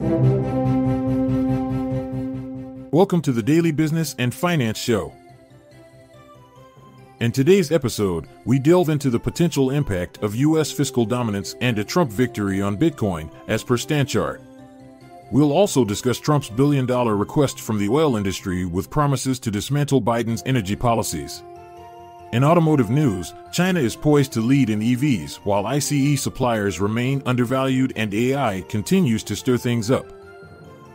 Welcome to the Daily Business and Finance Show. In today's episode, we delve into the potential impact of U.S. fiscal dominance and a Trump victory on Bitcoin, as per Stanchart. We'll also discuss Trump's billion dollar request from the oil industry with promises to dismantle Biden's energy policies. In automotive news, China is poised to lead in EVs while ICE suppliers remain undervalued and AI continues to stir things up.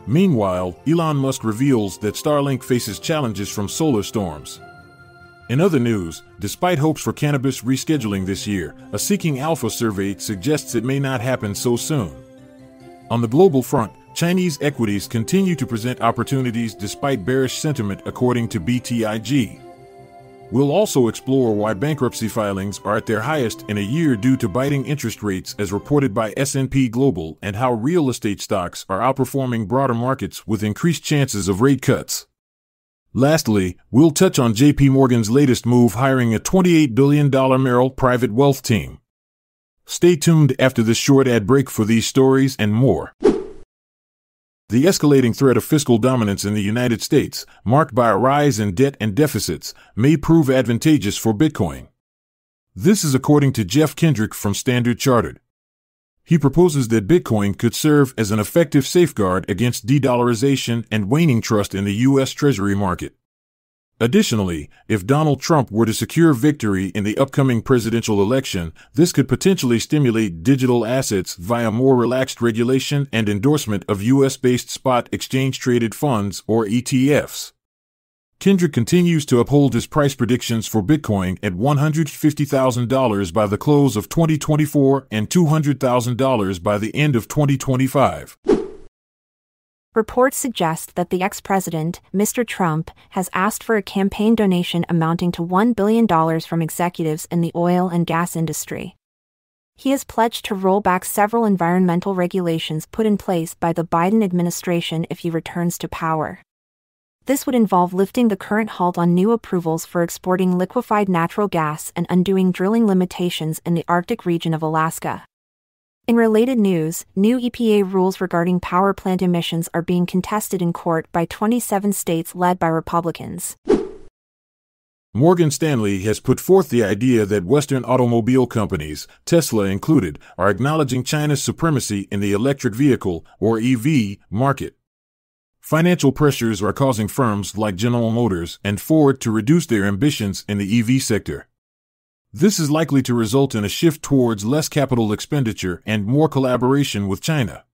Meanwhile, Elon Musk reveals that Starlink faces challenges from solar storms. In other news, despite hopes for cannabis rescheduling this year, a Seeking Alpha survey suggests it may not happen so soon. On the global front, Chinese equities continue to present opportunities despite bearish sentiment, according to BTIG. We'll also explore why bankruptcy filings are at their highest in a year due to biting interest rates as reported by S&P Global and how real estate stocks are outperforming broader markets with increased chances of rate cuts. Lastly, we'll touch on JP Morgan's latest move hiring a $28 billion Merrill private wealth team. Stay tuned after this short ad break for these stories and more. The escalating threat of fiscal dominance in the United States, marked by a rise in debt and deficits, may prove advantageous for Bitcoin. This is according to Geoff Kendrick from Standard Chartered. He proposes that Bitcoin could serve as an effective safeguard against de dollarization and waning trust in the U.S. Treasury market. Additionally, if Donald Trump were to secure victory in the upcoming presidential election, this could potentially stimulate digital assets via more relaxed regulation and endorsement of U.S. based spot exchange traded funds, or ETFs. Kendrick continues to uphold his price predictions for Bitcoin at $150,000 by the close of 2024 and $200,000 by the end of 2025. Reports suggest that the ex president, Mr. Trump, has asked for a campaign donation amounting to $1 billion from executives in the oil and gas industry. He has pledged to roll back several environmental regulations put in place by the Biden administration if he returns to power. This would involve lifting the current halt on new approvals for exporting liquefied natural gas and undoing drilling limitations in the Arctic region of Alaska. In related news, new EPA rules regarding power plant emissions are being contested in court by 27 states led by Republicans. Morgan Stanley has put forth the idea that Western automobile companies, Tesla included, are acknowledging China's supremacy in the electric vehicle, or EV, market. Financial pressures are causing firms like General Motors and Ford to reduce their ambitions in the EV sector. This is likely to result in a shift towards less capital expenditure and more collaboration with China.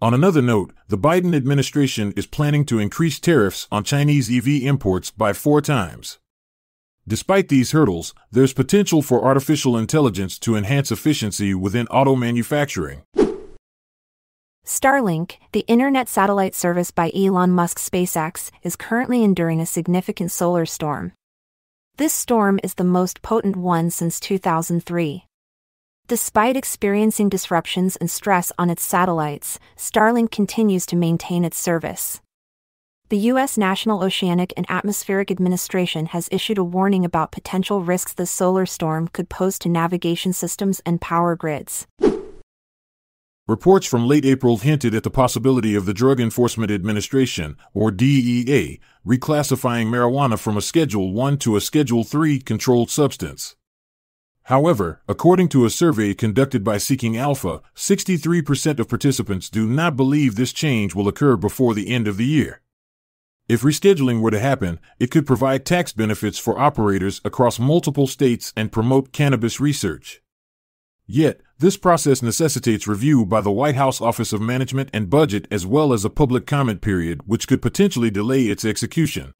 On another note, the Biden administration is planning to increase tariffs on Chinese EV imports by four times. Despite these hurdles, there's potential for artificial intelligence to enhance efficiency within auto manufacturing. Starlink, the internet satellite service by Elon Musk's SpaceX, is currently enduring a significant solar storm. This storm is the most potent one since 2003. Despite experiencing disruptions and stress on its satellites, Starlink continues to maintain its service. The U.S. National Oceanic and Atmospheric Administration has issued a warning about potential risks the solar storm could pose to navigation systems and power grids. Reports from late April hinted at the possibility of the Drug Enforcement Administration, or DEA, reclassifying marijuana from a Schedule 1 to a Schedule 3 controlled substance. However, according to a survey conducted by Seeking Alpha, 63% of participants do not believe this change will occur before the end of the year. If rescheduling were to happen, it could provide tax benefits for operators across multiple states and promote cannabis research. Yet, this process necessitates review by the White House Office of Management and Budget as well as a public comment period, which could potentially delay its execution.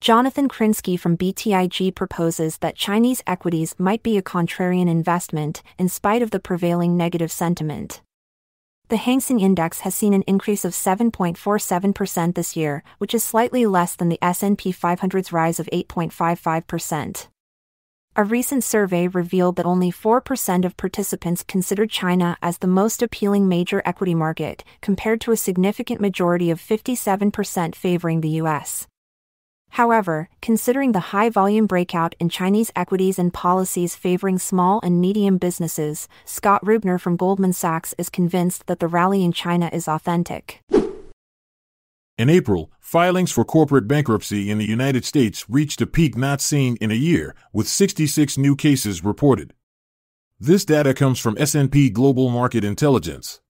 Jonathan Krinsky from BTIG proposes that Chinese equities might be a contrarian investment in spite of the prevailing negative sentiment. The Hang Seng Index has seen an increase of 7.47% this year, which is slightly less than the S&P 500's rise of 8.55%. A recent survey revealed that only 4% of participants considered China as the most appealing major equity market, compared to a significant majority of 57% favoring the US. However, considering the high volume breakout in Chinese equities and policies favoring small and medium businesses, Scott Rubner from Goldman Sachs is convinced that the rally in China is authentic. In April, filings for corporate bankruptcy in the United States reached a peak not seen in a year, with 66 new cases reported. This data comes from S&P Global Market Intelligence.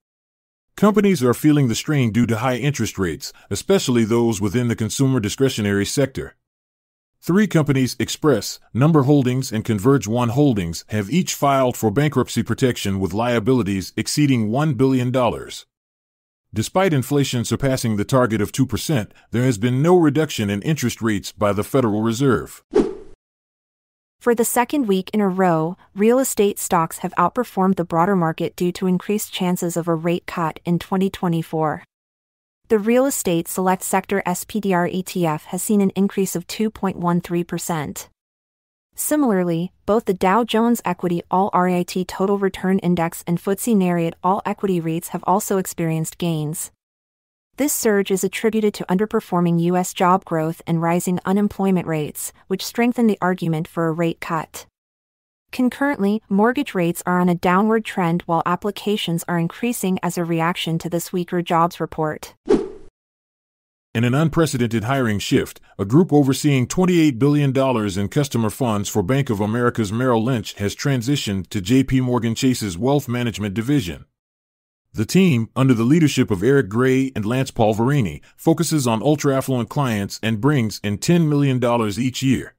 Companies are feeling the strain due to high interest rates, especially those within the consumer discretionary sector. Three companies, Express, Number Holdings, and ConvergeOne Holdings, have each filed for bankruptcy protection with liabilities exceeding $1 billion. Despite inflation surpassing the target of 2%, there has been no reduction in interest rates by the Federal Reserve. For the second week in a row, real estate stocks have outperformed the broader market due to increased chances of a rate cut in 2024. The real estate select sector SPDR ETF has seen an increase of 2.13%. Similarly, both the Dow Jones Equity All REIT Total Return Index and FTSE Nareit All Equity REITs have also experienced gains. This surge is attributed to underperforming U.S. job growth and rising unemployment rates, which strengthen the argument for a rate cut. Concurrently, mortgage rates are on a downward trend while applications are increasing as a reaction to this weaker jobs report. In an unprecedented hiring shift, a group overseeing $28 billion in customer funds for Bank of America's Merrill Lynch has transitioned to JP Morgan Chase's Wealth Management Division. The team, under the leadership of Eric Gray and Lance Polverini, focuses on ultra affluent clients and brings in $10 million each year.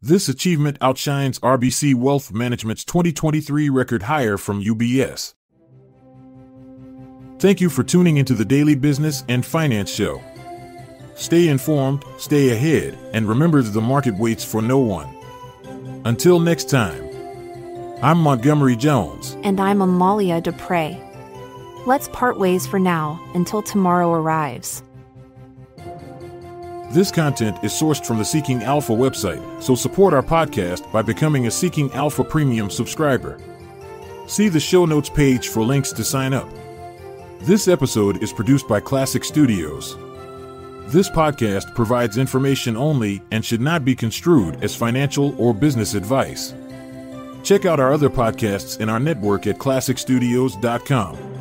This achievement outshines RBC Wealth Management's 2023 record hire from UBS. Thank you for tuning into the Daily Business and Finance Show. Stay informed, stay ahead, and remember that the market waits for no one. Until next time, I'm Montgomery Jones. And I'm Amalia Dupre. Let's part ways for now until tomorrow arrives. This content is sourced from the Seeking Alpha website, so support our podcast by becoming a Seeking Alpha Premium subscriber. See the show notes page for links to sign up. This episode is produced by Klassic Studios. This podcast provides information only and should not be construed as financial or business advice. Check out our other podcasts in our network at klassicstudios.com.